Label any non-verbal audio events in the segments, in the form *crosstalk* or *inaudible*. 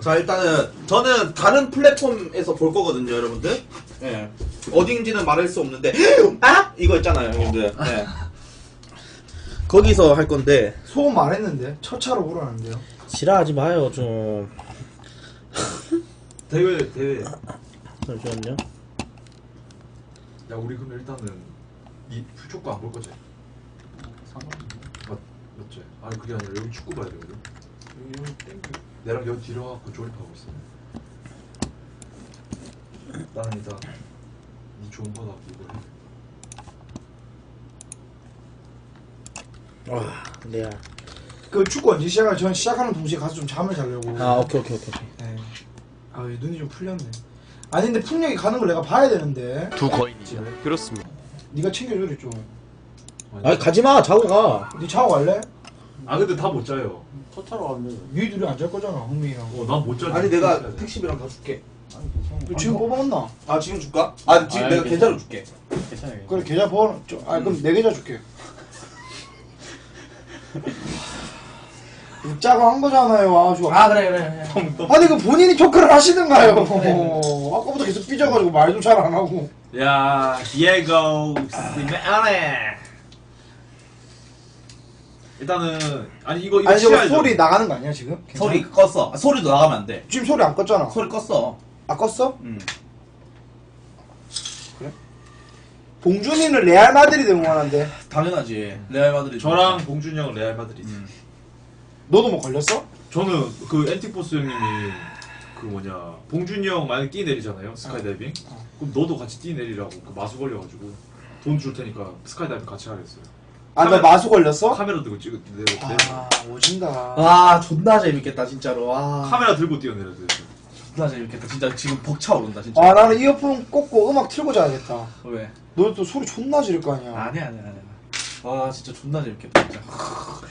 자 일단은 저는 다른 플랫폼에서 볼 거거든요 여러분들. 예. 어딘지는 말할 수 없는데 *gasps* 아! 이거 있잖아요 형님들. 예. 거기서 할 건데. 소음 말했는데? 첫 차로 오라는데요. 지랄하지 마요 좀. 대회 대회. 잠시만요. 야 우리 그럼 일단은 이 축구 안볼 거지? 맞 맞지? 아니 그게 아니라 여기 축구 봐야 되거든. 여기 여기 땡겨. 내랑 여기 뒤로 와갖고 조립하고 있어. 나는 일단 니 좋은 거다 이거. 해. 와 내야 그 축구 언제 시작할? 전 시작하는 동시에 가서 좀 잠을 자려고. 아 오케이 오케이 오케이 네. 아 눈이 좀 풀렸네. 아니 근데 풍력이 가는 걸 내가 봐야 되는데. 두 거인이죠. 그렇습니다. 네가 챙겨줘야 좀. 아니 가지마 자고 가네 자고 갈래? 아 근데 다 못 자요. 첫차로 가면 니들이 안 잘 거잖아 흥민이랑. 어난 못 자. 아니 내가 택시비랑 다 줄게 너 지금 뽑아왔나? 아 지금 줄까? 아 지금 아니, 내가 계좌로 줄게 괜찮아요 그래 계좌 번호. 저, 아 그럼 내 계좌 줄게. *laughs* 웃자고 한 거잖아요. 아, 좋아. 아 그래 그래 그래 아니 그 본인이 토크를 하시든가요. 아까부터 계속 삐져가지고 말도 잘 안 하고. 야 디에고 시메오네. 일단은 아니 이거 이거 아니 저거. 소리 나가는 거 아니야 지금? 괜찮아? 소리 껐어 아, 소리도 나가면 안 돼 지금 소리 안 껐잖아. 소리 껐어 아 껐어? 음. 봉준이는 레알 마드리드 응원한대. 당연하지 레알 마드리드 저랑 봉준이 형은 레알 마드리드. 음. 너도 뭐 걸렸어? 저는 그 엔틱보스 형님이 그 뭐냐 봉준이 형 만약 뛰 내리잖아요 스카이다이빙 그럼 너도 같이 뛰 내리라고 그 마수 걸려가지고 돈 줄 테니까 스카이다이빙 같이 하겠어요 아너 카메라- 마수 걸렸어? 카메라 들고 찍어 내, 내, 아 오진다. 아 존나 재밌겠다 진짜로 아 카메라 들고 뛰어내려야 돼 존나 재밌겠다 진짜 지금 벅차오른다 진짜 아 나는 이어폰 꽂고 음악 틀고 자야겠다. 왜? 너 또 소리 존나 지를 거 아니야. 아니야 아니야 아니야 아 진짜 존나 재밌겠다 진짜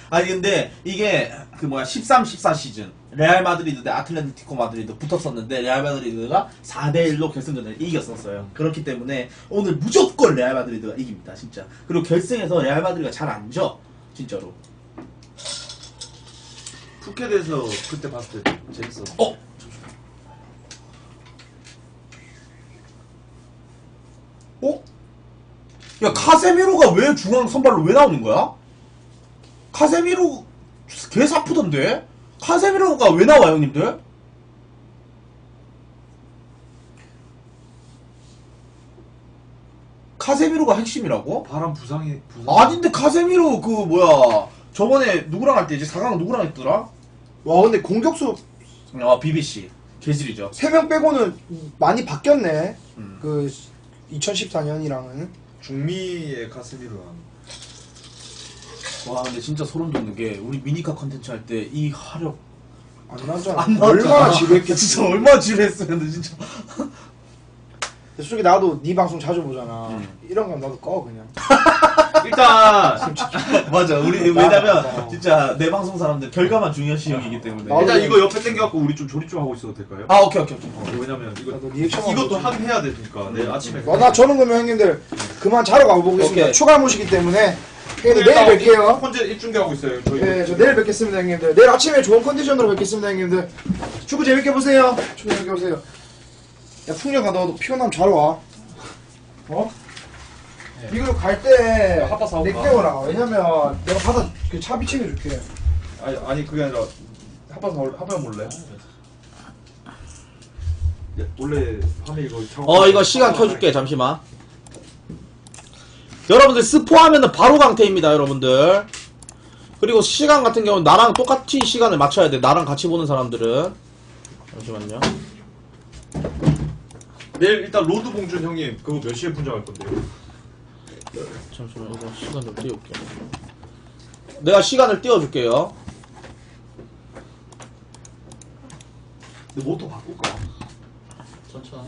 아니 근데 이게 그 뭐야 13, 14 시즌 레알 마드리드 대 아틀레티코 마드리드 붙었었는데 레알 마드리드가 4대 1로 결승전을 이겼었어요 그렇기 때문에 오늘 무조건 레알 마드리드가 이깁니다 진짜 그리고 결승에서 레알 마드리드가 잘 안 져 진짜로 푸켓에서 그때 봤을 때 재밌어 어? 어? 야 카세미로가 왜 중앙 선발로 왜 나오는 거야? 카세미로 개 사프던데? 카세미로가 왜 나와 형님들? 카세미로가 핵심이라고? 바람 부상이 부상 아닌데 카세미로 그 뭐야 저번에 누구랑 할 때 이제 4강 누구랑 했더라? 와 근데 공격수 아 BBC 개질이죠 3명 빼고는 많이 바뀌었네. 음. 그 2014년이랑은. 중미의 카스미르랑 와 근데 진짜 소름 돋는 게 우리 미니카 컨텐츠 할 때 이 화력 안 나왔잖아. 안 나왔잖아. 얼마나 지루했겠지. *laughs* 진짜 얼마나 지루했어 근데 진짜 솔직히 나도 네 방송 자주 보잖아. 음. 이런 건 나도 꺼 그냥. *laughs* 일단 맞아 우리 나- 왜냐면 어. 진짜 내 방송 사람들 결과만 중요시 여기기 때문에 일단 이거 옆에 당겨갖고 우리 좀 조립 좀 하고 있어도 될까요? 아 오케이 오케이 오케이 어, 왜냐면 이거 나도 리액션만 이것도 보지. 하긴 해야 되니까 내일 아침에 어, 나 저는 그러면 형님들 그만 자러 가보겠습니다. 오케이. 추가 모시기 때문에 형님들 내일 뵐게요. 혼자 일중계하고 있어요 저희 네, 저 내일 뵙겠습니다, 형님들. 내일 아침에 좋은 컨디션으로 뵙겠습니다, 형님들. 축구 재밌게 보세요. 축구 재밌게 보세요. 야, 풍력아, 너 피곤하면 자러 와. 어? 이거 갈 때, 핫바 사올까? 내 깨워라. 왜냐면, 내가 받아, 그 차 비치해줄게. 아니, 아니 그게 아니라 합방 합방 몰래 야, 원래 밤에 이거 어 이거 시간 켜줄게 잠시만 여러분들 스포하면은 바로 강퇴입니다 여러분들. 그리고 시간 같은 경우는 나랑 똑같이 시간을 맞춰야 돼. 나랑 같이 보는 사람들은. 잠시만요. 내일 일단 로드 봉준 형님 그거 몇 시에 분장할 건데요? 잠시만 이거 시간 좀 띄울게 내가 시간을 띄워줄게요. 근데 모터 바꿀까? 천천히.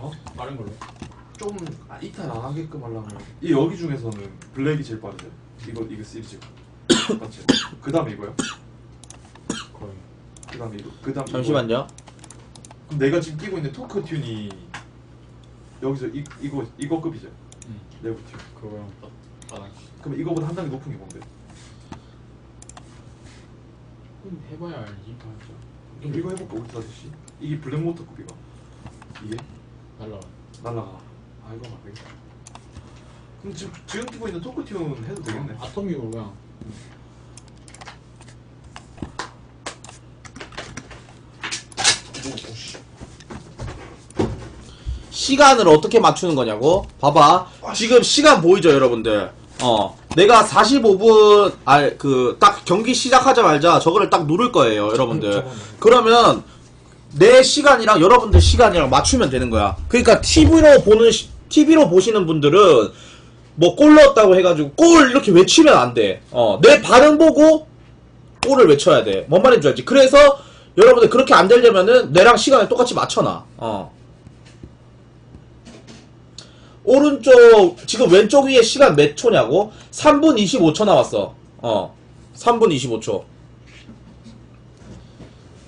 어? 빠른 걸로 좀 아, 이탈 안 하게끔 하려면 이 여기 중에서는 블랙이 제일 빠르죠 이거 이거 시리즈 *coughs* 맞지? 그 다음에 이거요? 거의 그 다음에 이거 그 다음에 잠시만요 그럼 내가 지금 끼고 있는 토크 튠이 여기서 이, 이거 이거 급이죠? 내부 튠 그거랑 아, 그럼 이거보다 한 단계 높은 게 뭔데? 그럼 해봐야 알지. 맞아. 그럼 이거 해볼까 울트라 대시? 이게 블랙모터 급이가 이게 날라. 날라가. 아 이거 안 되겠다. 그럼 지금 지금 끼고 있는 토크 튠 해도 되겠네. 아토믹으로 그냥. 시간을 어떻게 맞추는 거냐고? 봐봐. 지금 시간 보이죠, 여러분들? 어. 내가 45분, 아, 그, 딱 경기 시작하자마자 저거를 딱 누를 거예요, 여러분들. 그러면 내 시간이랑 여러분들 시간이랑 맞추면 되는 거야. 그러니까 TV로 보는, 시- TV로 보시는 분들은 뭐 골 넣었다고 해가지고 골 이렇게 외치면 안 돼. 어. 내 반응 보고 골을 외쳐야 돼. 뭔 말인지 알지? 그래서 여러분들 그렇게 안 되려면은 내랑 시간을 똑같이 맞춰놔. 어. 오른쪽 지금 왼쪽 위에 시간 몇 초냐고? 3분 25초 나왔어. 어. 3분 25초.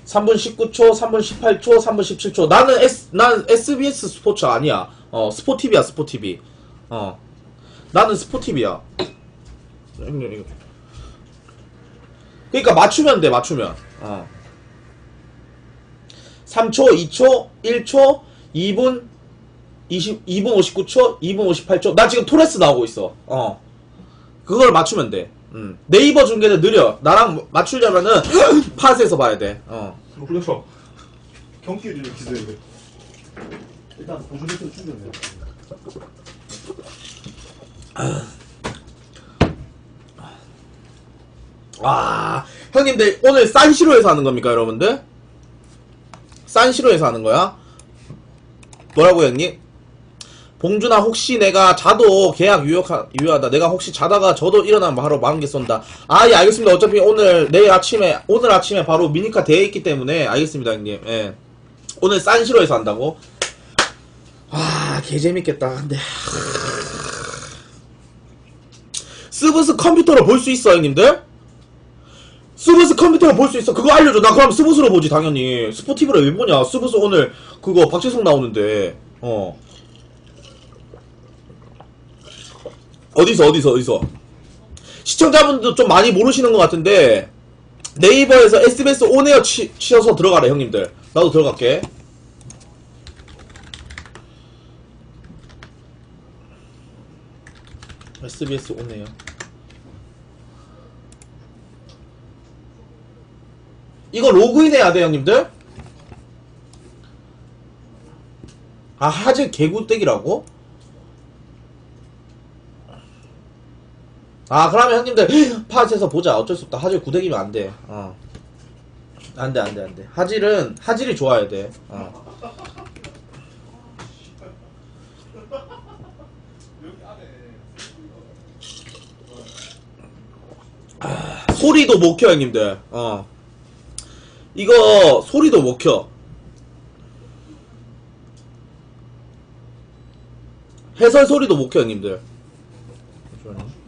3분 19초, 3분 18초, 3분 17초. 나는 S 난 SBS 스포츠 아니야. 어, 스포티비야, 스포티비. 어. 나는 스포티비야. 그러니까 맞추면 돼, 맞추면. 어. 3초, 2초, 1초, 2분 20, 2분 59초, 2분 58초. 나 지금 토레스 나오고 있어. 어. 그걸 맞추면 돼. 음. 네이버 중계는 느려. 나랑 맞추려면은 *laughs* 팟에서 봐야 돼. 어. 놀래서 경기를 기대해. 일단 보조 배터리 충전해. 와, 형님들 오늘 산시로에서 하는 겁니까, 여러분들? 산시로에서 하는 거야? 뭐라고 형님? 봉준아 혹시 내가 자도 계약 유효하, 유효하다. 내가 혹시 자다가 저도 일어나면 바로 만개 쏜다. 아, 예, 알겠습니다. 어차피 오늘, 내일 아침에, 오늘 아침에 바로 미니카 대회 있기 때문에, 알겠습니다, 형님. 예. 오늘 산시로에서 한다고? 와, 개재밌겠다. 근데. 스브스 컴퓨터로 볼 수 있어, 형님들? 스브스 컴퓨터로 볼 수 있어. 그거 알려줘. 나 그럼 스브스로 보지, 당연히. 스포티비로 왜 보냐. 스브스 오늘 그거 박재성 나오는데. 어. 어디서, 어디서, 어디서. 시청자분들도 좀 많이 모르시는 것 같은데, 네이버에서 SBS 온에어 치, 치어서 들어가래, 형님들. 나도 들어갈게. SBS 온에어. 이거 로그인해야 돼, 형님들? 아, 하즈 개구떼기라고? 아, 그러면 형님들, *gasps* 파츠에서 보자. 어쩔 수 없다. 하질 구대기면 안 돼. 어. 안 돼, 안 돼, 안 돼. 하질은, 하질이 좋아야 돼. 어. 아, 소리도 못 켜, 형님들. 어. 이거, 소리도 못 켜. 해설 소리도 못 켜, 형님들. 잠시만요.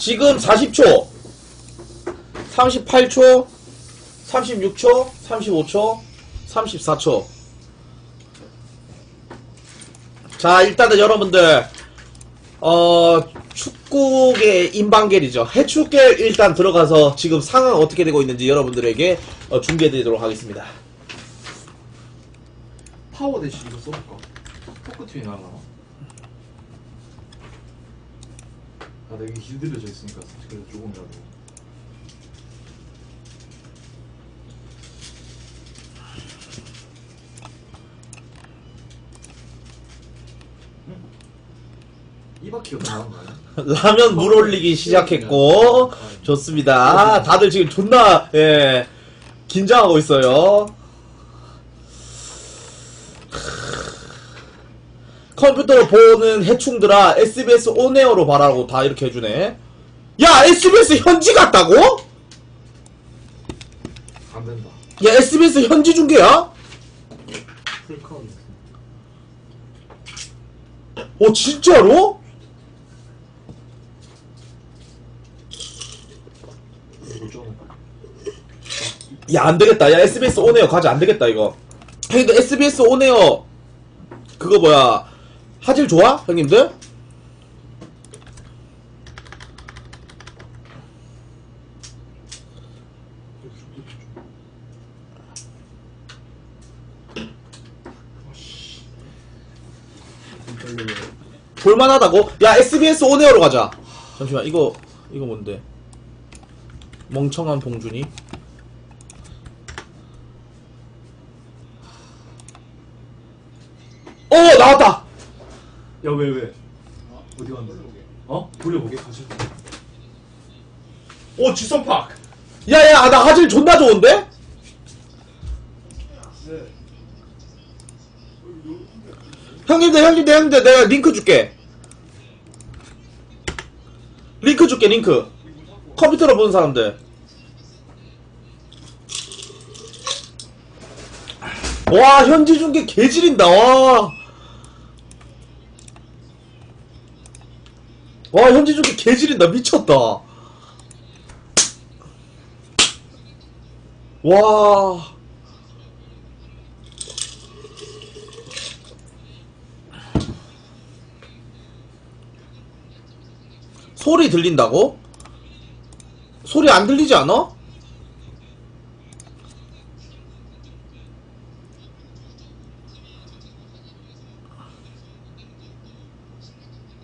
지금 40초, 38초, 36초, 35초, 34초. 자, 일단은 여러분들, 어, 축구계 인방겔이죠. 해축겔 일단 들어가서 지금 상황 어떻게 되고 있는지 여러분들에게 어, 중계해드리도록 하겠습니다. 파워 대시 이거 써볼까? 튠이 나가나? 아, 내가 이게 길들여져 있으니까 그래도 조금이라도. 이 바퀴가 더 나은 거 아니야? *laughs* 라면 물 올리기 시작했고 좋습니다. 다들 지금 존나 예 긴장하고 있어요. 컴퓨터로 보는 해충들아 SBS 온에어로 봐라고 다 이렇게 해주네. 야 SBS 현지 같다고? 안 된다. 야 SBS 현지 중계야? 어 진짜로? 야, 안 되겠다. 야, SBS 오네요. 가자. 안 되겠다, 이거. 형님들, SBS 오네요. 그거 뭐야. 화질 좋아? 형님들? 볼만하다고? 야, SBS 오네어로 가자. 잠시만, 이거, 이거 뭔데? 멍청한 봉준이. 어, 나왔다! 야 왜 왜? 어디 갔는데? 어? 돌려보게 가시. 오 지선팍. 야, 야, 나 화질 존나 좋은데? 형님들, 형님들, 형님들, 내가 링크 줄게. 링크 줄게, 링크. 컴퓨터로 보는 사람들. 와, 현지 중계 개지린다, 와. 와, 현지 중계 개지린다, 미쳤다. 와. 소리 들린다고? 소리 안 들리지 않아?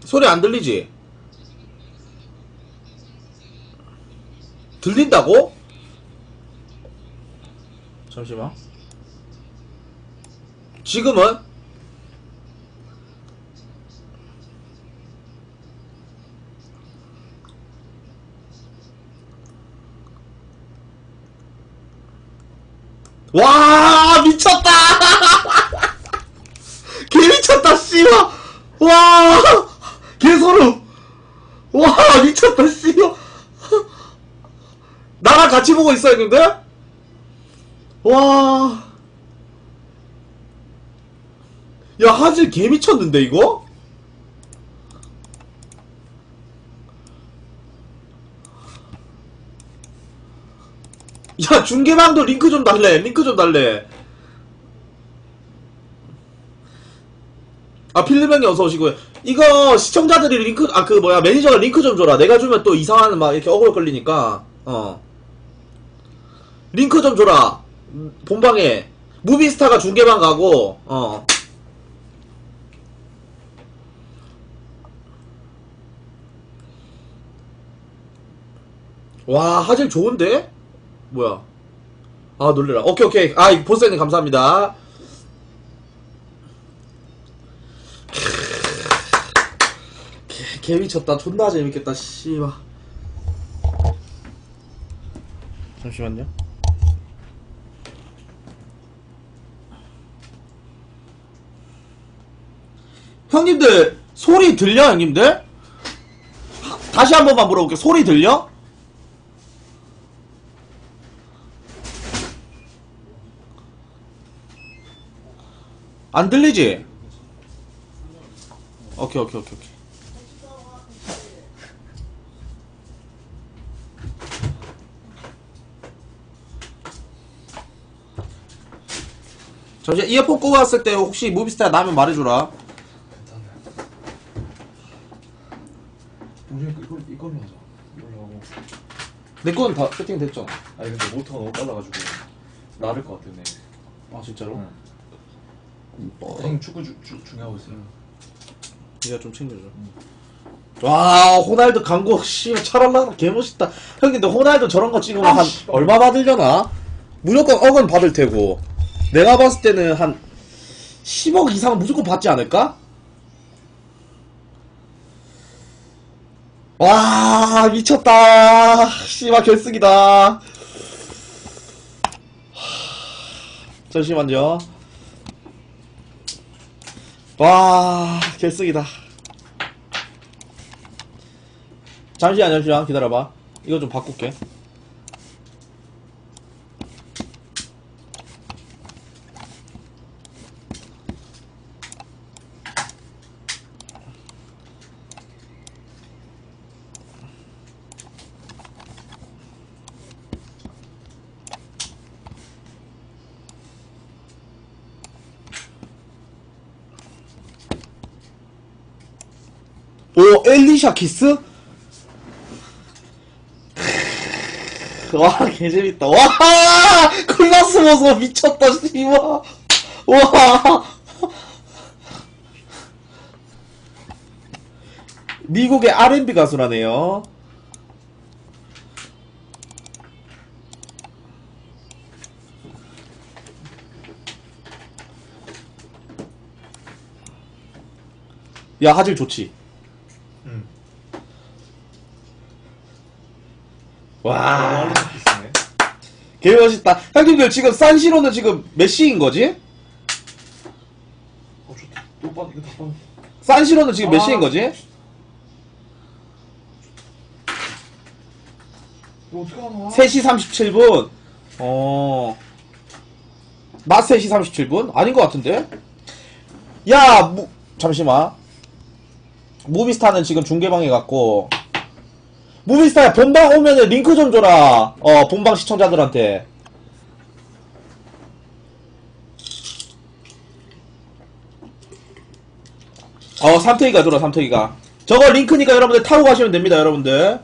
소리 안 들리지? 들린다고? 잠시만. 지금은? 와 미쳤다 개 미쳤다 씨발 와 개소름 와 미쳤다 씨발 나랑 같이 보고 있어 했는데 와. 야, 하질 개 미쳤는데, 이거? 야, 중계방도 링크 좀 달래. 링크 좀 달래. 아, 필름형이 어서 오시고요. 이거 시청자들이 링크, 아, 그 뭐야, 매니저가 링크 좀 줘라. 내가 주면 또 이상한 막 이렇게 어그로 끌리니까. 어. 링크 좀 줘라. 음, 본방에. 무비스타가 중계방 가고, 어. 와, 화질 좋은데? 뭐야. 아, 놀래라. 오케이, 오케이. 아, 보스님 감사합니다. 개, 개 미쳤다. 존나 재밌겠다, 씨발. 잠시만요. 형님들 소리 들려 형님들? 하- 다시 한 번만 물어볼게요. 소리 들려? 안 들리지? 오케이 오케이 오케이 오케이. 잠시 이어폰 꽂고 왔을 때 혹시 무비스타 나면 말해주라. 우리 이걸 이걸로 하자. 이걸로 하고. 내 건 다 세팅됐잖아. 아니 근데 모터가 너무 빨라가지고 나를 것 같아 네. 아 진짜로? 응. 어, 형 축구 주, 주, 중요하고 있어요. 네가 좀 챙겨줘. 와 호날두 광고 씨 차랄라 개멋있다. 형님 근데 호날두 저런 거 찍으면 한 얼마 받으려나? 무조건 억은 받을 테고. 내가 봤을 때는 한 10억 이상 무조건 받지 않을까? 와 미쳤다. 씨발. 하, 잠시만요. 와 결승이다. 잠시만 잠시만 기다려봐 이거 좀 바꿀게 엘리샤 키스? 와 개재밌다. 와 클라스 모습 미쳤다 씨발. 와. 미국의 R&B 가수라네요. 야 화질 좋지 와 알리사 키스네. 개 멋있다. 형님들 지금 산시로는 지금 몇 시인 거지? 어 좋다. 또 빠, 이거 다 빠. 산시로는 지금 몇 아. 시인 거지? 이거 어떻게 하나? 3시 37분. 어. 낮 3시 37분? 아닌 것 같은데? 야, 무, 잠시만. 무비스타는 지금 중계방에 갔고. 무비스타야, 본방 오면은 링크 좀 줘라. 어, 본방 시청자들한테. 어, 삼태기가 들어, 삼태기가. 저거 링크니까 여러분들 타고 가시면 됩니다, 여러분들.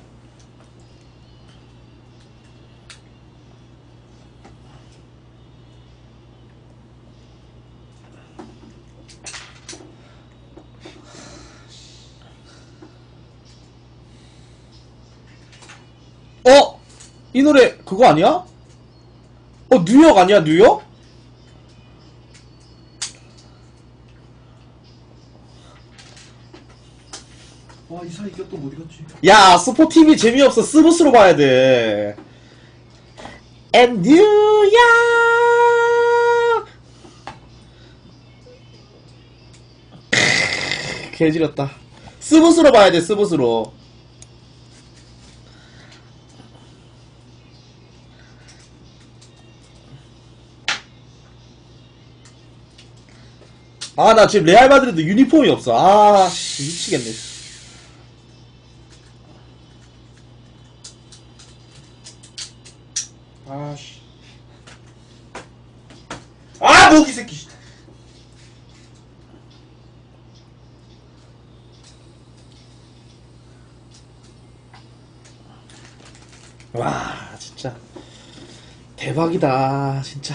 어? 이 노래 그거 아니야? 어 뉴욕 아니야 뉴욕? 와 이사 이겼또 어디 갔지? 야 스포티비 재미없어 스브스로 봐야 돼 And 크으, 개지렸다 스브스로 봐야 돼 스브스로 아 나 지금 레알 마드리드 유니폼이 없어 아 씨, 미치겠네 아 씨. 아 모기 새끼. 씨. 와 진짜 대박이다 진짜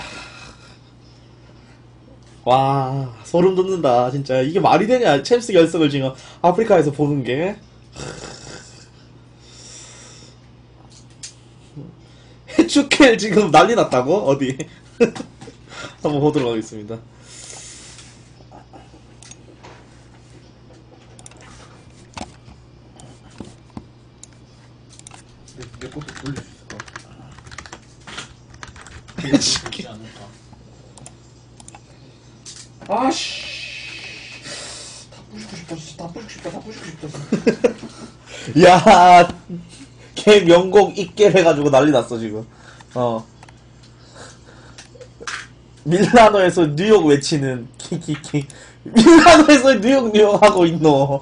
와 소름 돋는다 진짜. 이게 말이 되냐? 챔스 결승을 지금 아프리카에서 보는 게? *laughs* 해축켈 지금 난리 났다고? 어디? *laughs* 한번 보도록 하겠습니다 내, 내 것도 돌릴 수 있을까? 되지 않을까? 아씨. 다 부시고 싶다. 진짜 다 부시고 싶다. 다 부시고 싶다. 진짜. 야, 걔 명곡 있게 해가지고 난리 났어, 지금. 어. 밀라노에서 뉴욕 외치는, 키키키. 밀라노에서 뉴욕, 뉴욕 하고 있노.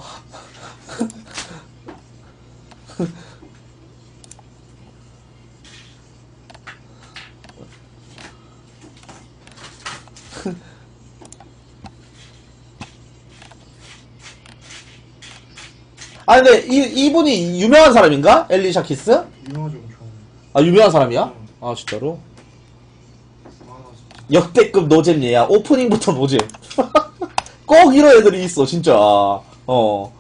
아, 근데 이, 이분이 유명한 사람인가? 엘리샤 키스? 유명하죠 엄청. 아, 유명한 사람이야? 아, 진짜로? 아 진짜. 역대급 노잼 얘야. 오프닝부터 노잼. *laughs* 꼭 이런 애들이 있어, 진짜. 어.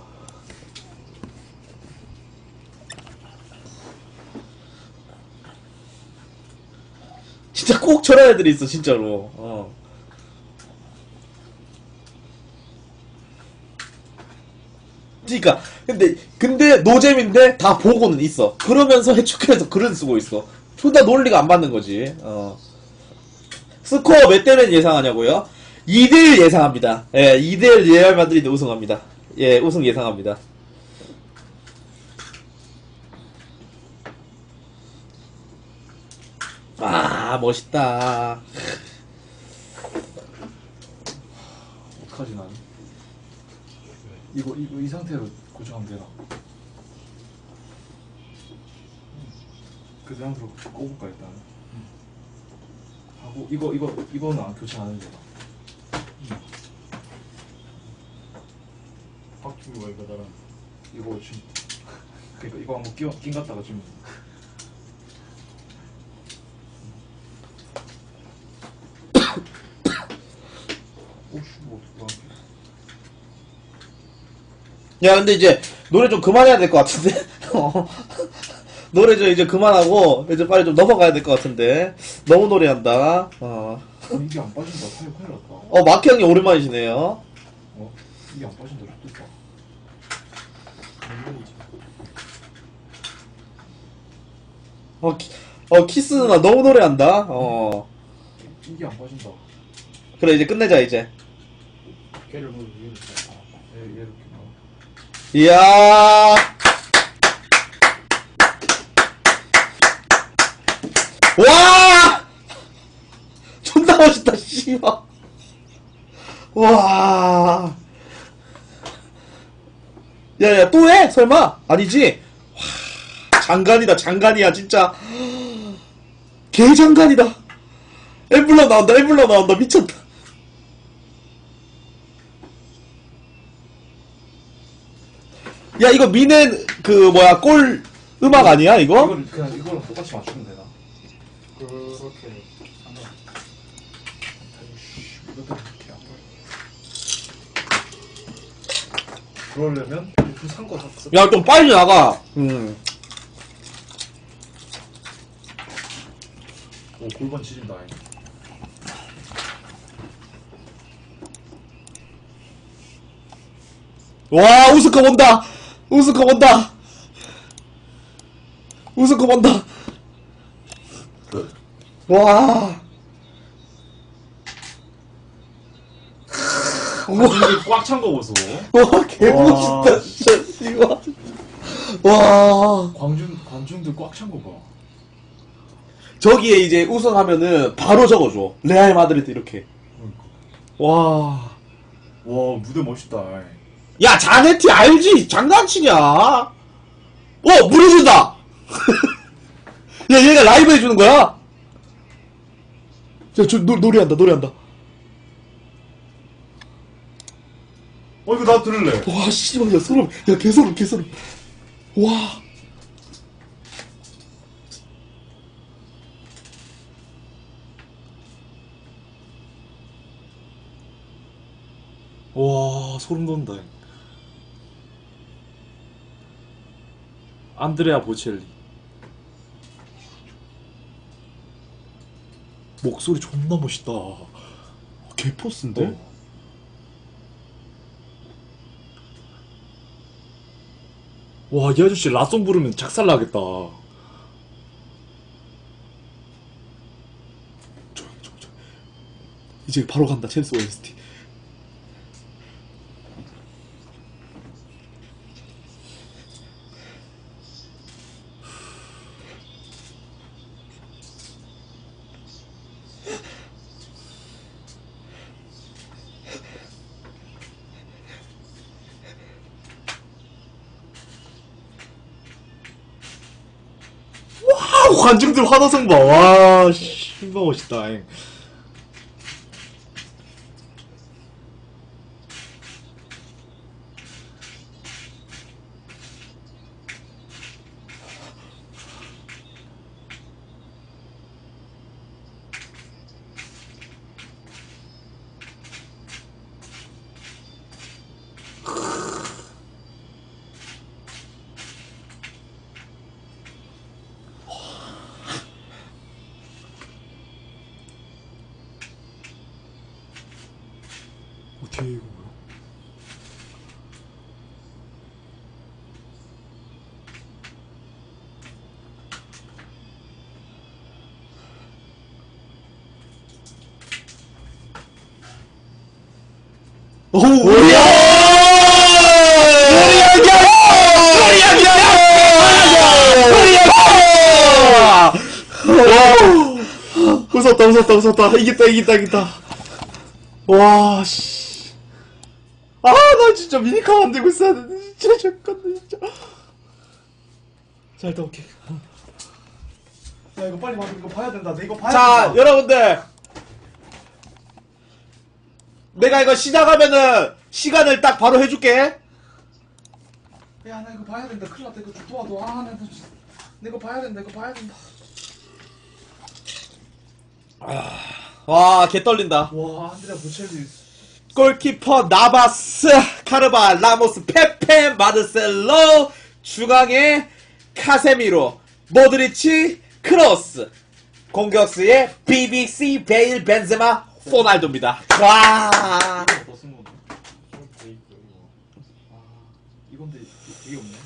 진짜 꼭 저런 애들이 있어, 진짜로. 어. 그니까, 근데, 근데, 노잼인데, 다 보고는 있어. 그러면서 해축갤에서 글을 쓰고 있어. 존나 논리가 안 맞는 거지. 어. 스코어 몇 대면 예상하냐고요? 2대1 예상합니다. 예, 2대1 레알 마드리드 우승합니다. 예, 우승 예상합니다. 아, 멋있다. 어떡하지 난? 이거 이거 이 상태로 고정하면 되나? 그 상태로 꼽을까 일단. 하고 이거 이거 이거는 안 교체 안 해도 되나? 박준규가 이거 나랑. 이거 지금. 그러니까 이거 한번 끼워 낀 갔다가 지금 오씨 뭐 어떡해 야 근데 이제 노래 좀 그만해야 될 것 같은데? *laughs* 어. 노래 좀 이제 그만하고 이제 빨리 좀 넘어가야 될 것 같은데. 너무 노래한다. 어, 어 이게 안 빠진다. 타이 큰일 났다. 어 마키 형님 오랜만이시네요. 어 이게 안 빠진다. 좋겠다. 어, 키, 어 키스 누나 너무 노래한다? 어. 이게 안 빠진다. 그래 이제 끝내자 이제. 깨를 보고 위로 다 얘, 얘 이야. 와! 존나 멋있다 씨발. 와. 야 야 또 해? 설마? 아니지? 와 장관이다 장관이야 진짜. *gasps* 개장관이다. 엠블럼 나온다 엠블럼 나온다. 미쳤다 야 이거 미넨 그 뭐야 골 음악 아니야 이거? 이거를 그냥 이거랑 똑같이 맞추면 되나? 그렇게 한번 이것도 이렇게 안 빠져 그러려면 그 산거 샀어 야 좀 빨리 나가 음. 오 골반 지진다 와 우스컵 온다 우스컵 온다 우스컵 온다 와 관중들 꽉찬 거 보소 와, 개멋있다, 진짜, 이거. 와. 관중, 관중들 꽉 찬 거 봐 저기에 이제 우승하면은 바로 적어줘. 레알 마드리드 이렇게. 와. 와 무대 멋있다 야, 자네티 알지? 장난치냐? 어, 물어준다! *laughs* 야, 얘가 라이브 해주는 거야? 야, 저, 노, 노래한다, 노래한다. 어 이거 나 들을래 와, 씨발, 야, 소름. 야, 개소름, 개소름. 와. 와 소름 돋는다 안드레아 보첼리. 목소리 존나 멋있다. 개포스인데? 와이 아저씨 라송 부르면 작살 나겠다. 이제 바로 간다, 첼스 OST. 아 관중들 환호성 봐 와 씨발 멋있다 잉. 오, 우리야! 우리야! 웃었다, 웃었다, 웃었다. 이겼다, 이겼다, 이겼다. 와, 씨. 아, 나 진짜 미니카 만들고 있었는데, 진짜, 잠깐만, 진짜. 자, 일단 오케이. 야 이거 빨리 봐 이거 봐야 된다 내 이거 봐야 자, 된다 여러분들. 내가 이거 시작하면은 시간을 딱 바로 해줄게. 야, 나 이거 봐야 된다. 큰일 났다. 이거 좀 도와줘. 아, 나, 나, 나 이거 봐야 된다. 이거 봐야 된다. 와, 개 떨린다. 와, 안드레아 보첼리. 골키퍼 나바스, 카르바, 라모스, 페페, 마르셀로, 중앙에 카세미로, 모드리치, 크로스, 공격수의 BBC, 베일, 벤제마, 호날두입니다. 와, 쓴 건데? 없네.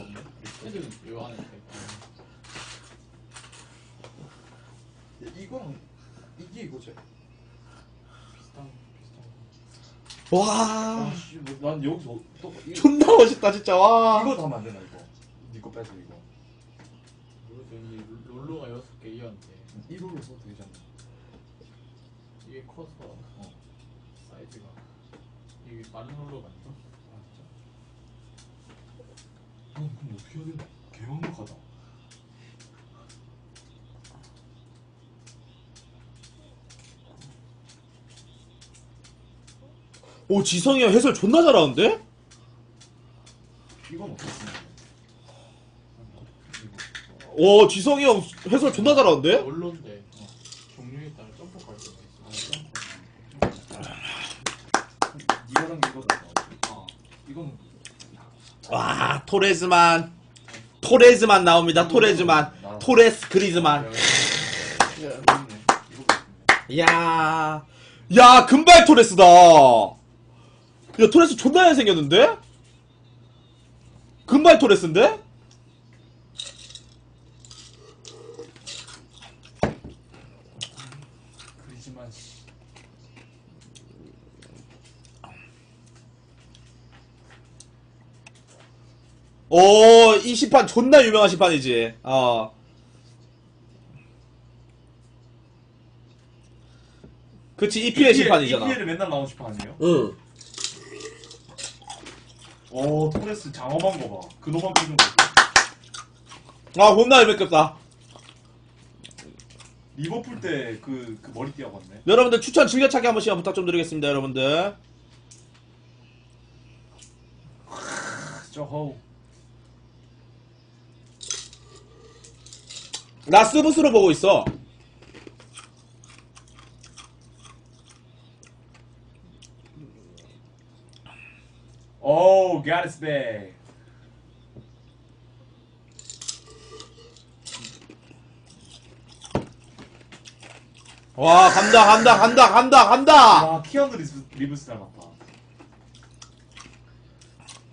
없네. 이거 안에 이게. 비슷한 비슷한. 와, 아, 씨, 뭐, 난 여기서 또 이, 존나 멋있다, 진짜, 와. 이거 다면 안 되나 이거? 니거 빼서 이거. 이 롤러가 여섯 개 이었는데 이걸로 써도 되지 않나? 이게 커서 어, 사이즈가 이게 마른 롤러가 있어. 아. 난 그럼 어떻게 해야 되나? 개망막하다. 오, 지성이 형 해설 존나 잘하는데? 이건 거야? 오, 지성이 형 해설 존나 잘하는데? 롤러인데 어, 종류에 따라 점프 갈 수가 있어. 이거랑 이거다. 아, 이거는 와, 토레즈만. 토레즈만 나옵니다, 토레즈만. 토레스 그리즈만. 야, 이거 있네. 이거 있네. 야, 야, 금발 토레스다. 야, 토레스 존나 잘생겼는데? 금발 토레스인데? 그리지만 씨. 오, 이 시판 존나 유명한 시판이지. 어. 그치, EPL 시판이잖아. EPL에 맨날 나오는 시판 아니에요? 응. 오, 토레스 장엄한 거 봐. 그놈만 빼준 거. 아, 존나 유명했다. 리버풀 때 그 그 머리띠 하고 왔네. 여러분들 추천 즐겨찾기 한 번씩 부탁 좀 드리겠습니다, 여러분들. 저 허우. 라스무스로 보고 있어. 오, 가르스베. 와, 간다, 간다, 간다, 간다, 간다! 와, 키아누 리브스, 리브스 닮았다.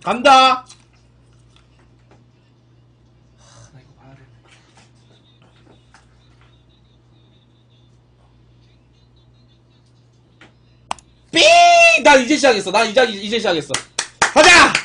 간다! 삥! 난 이제 시작했어. 난 이제, 이제 시작했어. 가자!